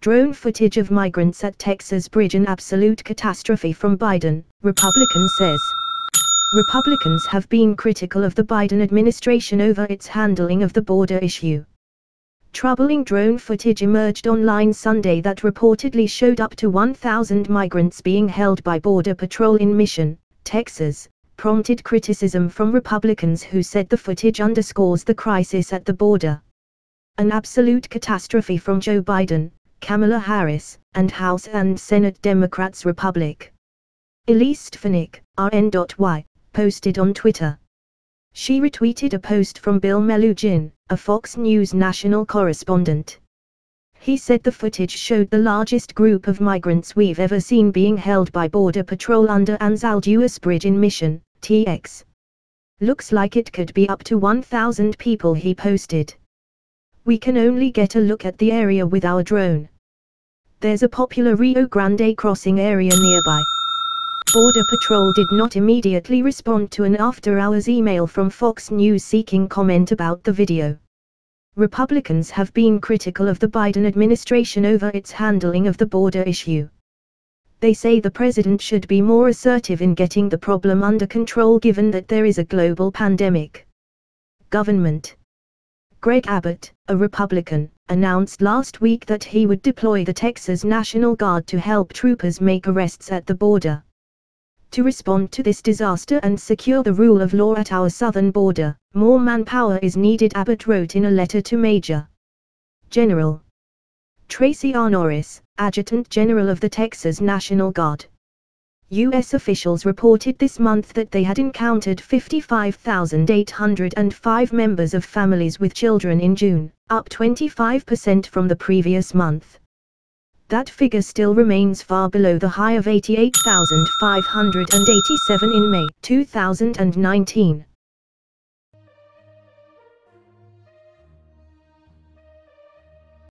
Drone footage of migrants at Texas bridge an absolute catastrophe from Biden, Republican says. Republicans have been critical of the Biden administration over its handling of the border issue. Troubling drone footage emerged online Sunday that reportedly showed up to 1,000 migrants being held by Border Patrol in Mission, Texas, prompted criticism from Republicans who said the footage underscores the crisis at the border. An absolute catastrophe from Joe Biden, Kamala Harris, and House and Senate Democrats Republic. Elise Stefanik, RN.Y, posted on Twitter. She retweeted a post from Bill Melugin, a Fox News national correspondent. He said the footage showed the largest group of migrants we've ever seen being held by Border Patrol under Anzalduas Bridge in Mission, TX. Looks like it could be up to 1,000 people he posted. We can only get a look at the area with our drone. There's a popular Rio Grande crossing area nearby. Border Patrol did not immediately respond to an after-hours email from Fox News seeking comment about the video. Republicans have been critical of the Biden administration over its handling of the border issue. They say the president should be more assertive in getting the problem under control given that there is a global pandemic. Government Greg Abbott, a Republican, announced last week that he would deploy the Texas National Guard to help troopers make arrests at the border. To respond to this disaster and secure the rule of law at our southern border, more manpower is needed Abbott wrote in a letter to Major General Tracy R. Norris, Adjutant General of the Texas National Guard. U.S. officials reported this month that they had encountered 55,805 members of families with children in June, up 25% from the previous month. That figure still remains far below the high of 88,587 in May 2019.